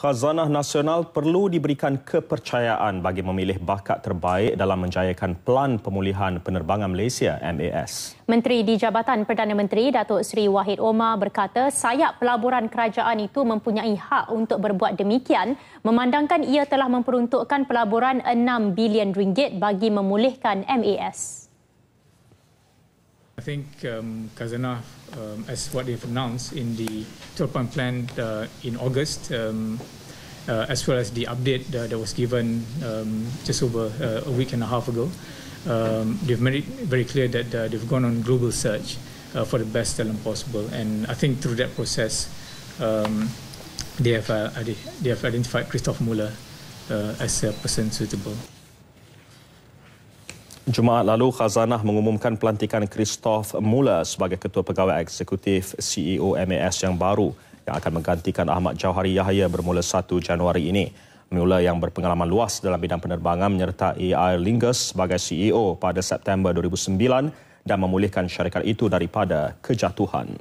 Khazanah Nasional perlu diberikan kepercayaan bagi memilih bakat terbaik dalam menjayakan Pelan Pemulihan Penerbangan Malaysia MAS. Menteri di Jabatan Perdana Menteri Datuk Seri Wahid Omar berkata sayap pelaburan kerajaan itu mempunyai hak untuk berbuat demikian memandangkan ia telah memperuntukkan pelaburan 6 bilion ringgit bagi memulihkan MAS. I think um, Kazanah, um, as what they've announced in the 12-point plan uh, in August, um, uh, as well as the update uh, that was given um, just over uh, a week and a half ago, um, they've made it very clear that uh, they've gone on global search uh, for the best talent possible. And I think through that process, um, they, have, they have identified Christoph Muller as a person suitable. Jumaat lalu, Khazanah mengumumkan pelantikan Christoph Muller sebagai Ketua Pegawai Eksekutif CEO MAS yang baru yang akan menggantikan Ahmad Jauhari Yahya bermula 1 Januari ini. Muller yang berpengalaman luas dalam bidang penerbangan menyertai Air Lingus sebagai CEO pada September 2009 dan memulihkan syarikat itu daripada kejatuhan.